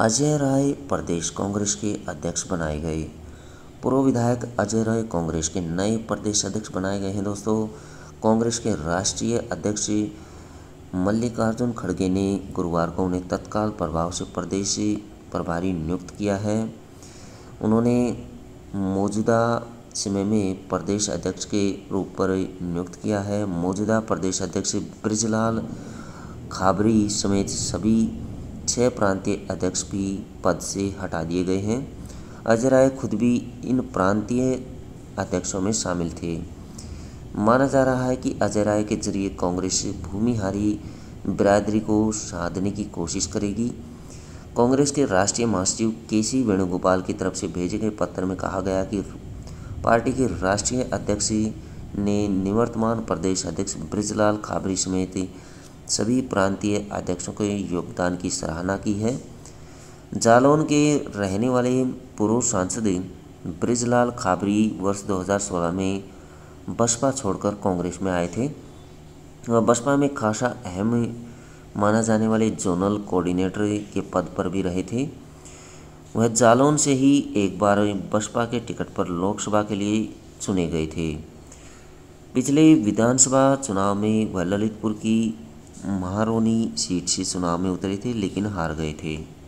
अजय राय प्रदेश कांग्रेस के अध्यक्ष बनाए गए पूर्व विधायक अजय राय कांग्रेस के नए प्रदेश अध्यक्ष बनाए गए हैं दोस्तों। कांग्रेस के राष्ट्रीय अध्यक्ष मल्लिकार्जुन खड़गे ने गुरुवार को उन्हें तत्काल प्रभाव से प्रदेश प्रभारी नियुक्त किया है। उन्होंने मौजूदा समय में प्रदेश अध्यक्ष के रूप पर नियुक्त किया है। मौजूदा प्रदेश अध्यक्ष ब्रिजलाल खाबरी समेत सभी छह प्रांतीय अध्यक्ष भी पद से हटा दिए गए हैं। अजय राय खुद भी इन प्रांतीय अध्यक्षों में शामिल थे। माना जा रहा है कि अजय राय के ज़रिए कांग्रेस भूमिहारी बिरादरी को साधने की कोशिश करेगी। कांग्रेस के राष्ट्रीय महासचिव के सी वेणुगोपाल की तरफ़ से भेजे गए पत्र में कहा गया कि पार्टी के राष्ट्रीय अध्यक्ष ने निवर्तमान प्रदेश अध्यक्ष ब्रिजलाल खाबरी समेत सभी प्रांतीय अध्यक्षों के योगदान की सराहना की है। जालौन के रहने वाले पूर्व सांसद ब्रिजलाल खाबरी वर्ष 2016 में बसपा छोड़कर कांग्रेस में आए थे। बसपा में खासा अहम माना जाने वाले जोनल कोऑर्डिनेटर के पद पर भी रहे थे। वह जालौन से ही एक बार बसपा के टिकट पर लोकसभा के लिए चुने गए थे। पिछले विधानसभा चुनाव में वह ललितपुर की महारोनी सीट से चुनाव में उतरे थे लेकिन हार गए थे।